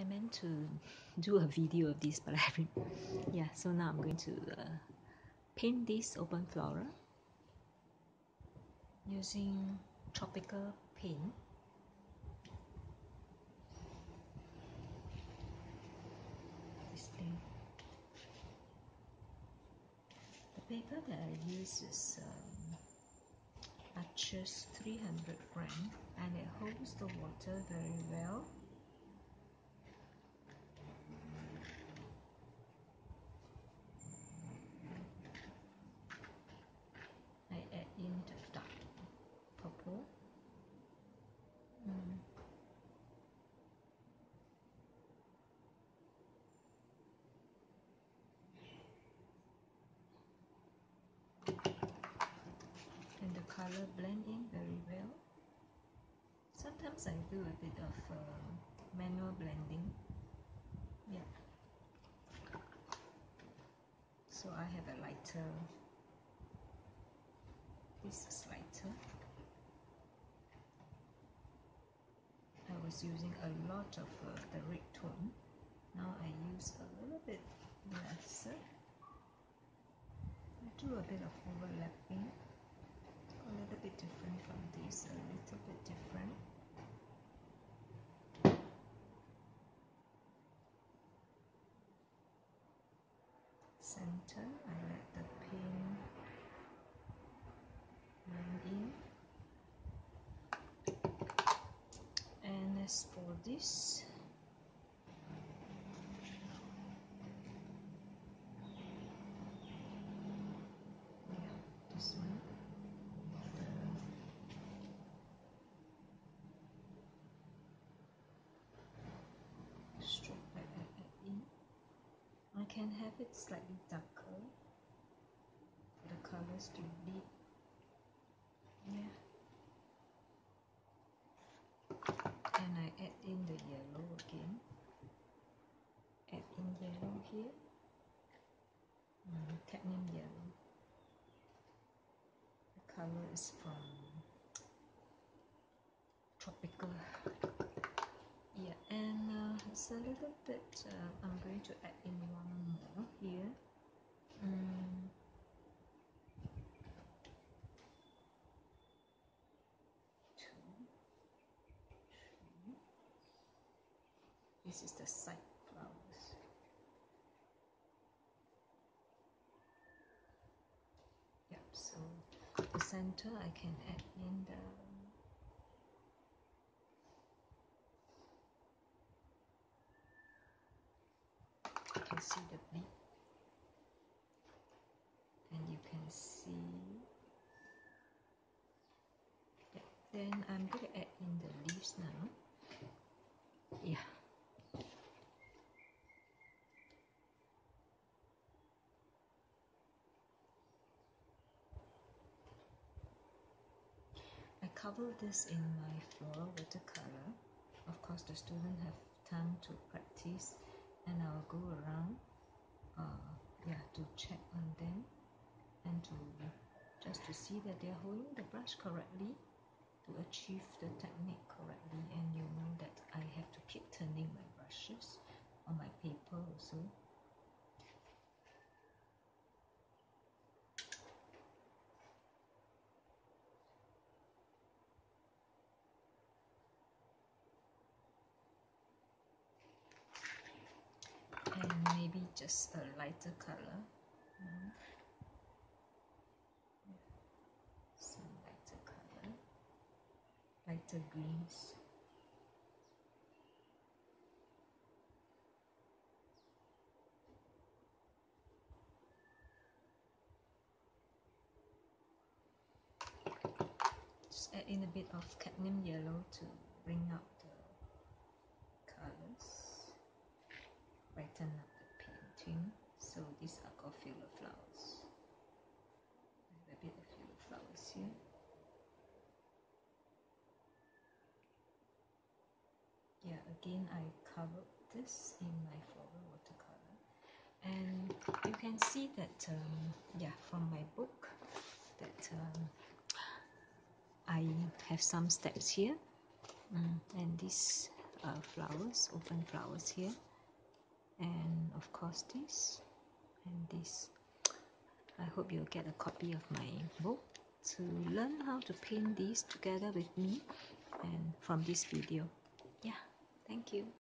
I meant to do a video of this, but I haven't. Yeah, so now I'm going to uh, paint this open flora using tropical paint. This thing. The paper that I use is um, Arches 300 gram and it holds the water very well. Color blend in very well. Sometimes I do a bit of uh, manual blending. Yeah. So I have a lighter. This is lighter. I was using a lot of uh, the red tone. Now I use a little bit lesser. I do a bit of overlapping bit different from this, a little bit different. Center, I let the pin blend in. And as for this, can have it slightly darker for the colors to bleed. Yeah. And I add in the yellow again. Add in yellow here. Mm, cadmium yellow. The color is from tropical yeah and uh, it's a little bit uh, I'm going to add in one more here mm. this is the side flowers yep so the center I can add in the see the bead and you can see. Yeah. then I'm going to add in the leaves now. Yeah. I cover this in my floral watercolor. Of course the student have time to practice and I'll go around uh, yeah to check on them and to just to see that they're holding the brush correctly to achieve the technique correctly. And you know that I have to keep turning my brushes on my paper also just a lighter color. Mm. Some lighter color, lighter greens. Just add in a bit of cadmium yellow to bring out the colors, brighten up so these are called filler flowers a bit of filler here yeah again I covered this in my floral watercolor and you can see that um, yeah from my book that um, I have some steps here. Mm, and this uh, flowers open flowers here. And of course this and this I hope you'll get a copy of my book to learn how to paint these together with me and from this video. Yeah thank you